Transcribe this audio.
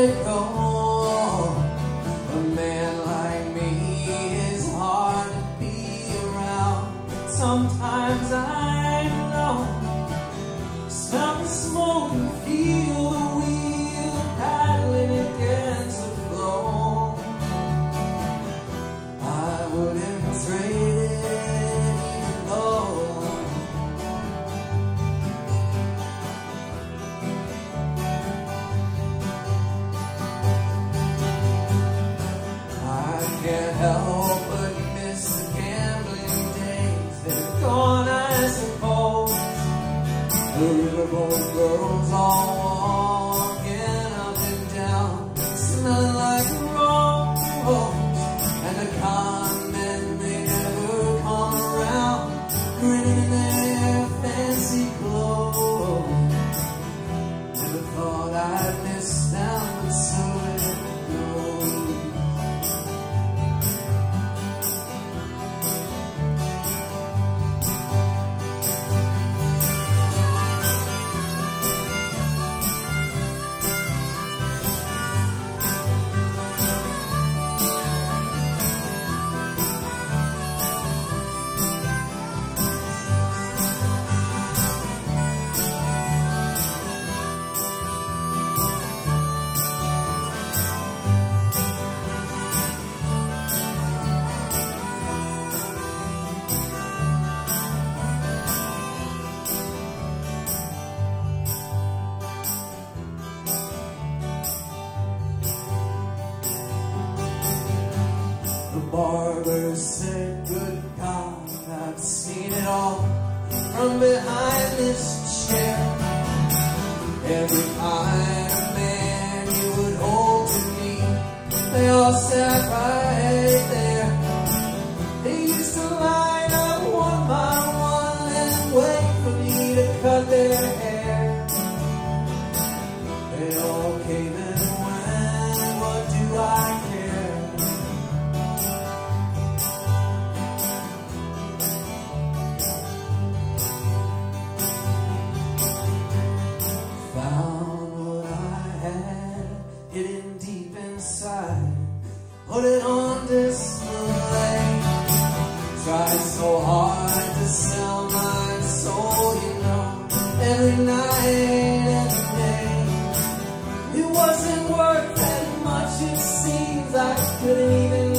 A man like me is hard to be around. Sometimes I'm alone. Smell the smoke and feel barber said, good God, I've seen it all from behind this chair. Every kind Found what I had hidden deep inside, put it on display. Tried so hard to sell my soul, you know, every night, every day. It wasn't worth that much, it seems I couldn't even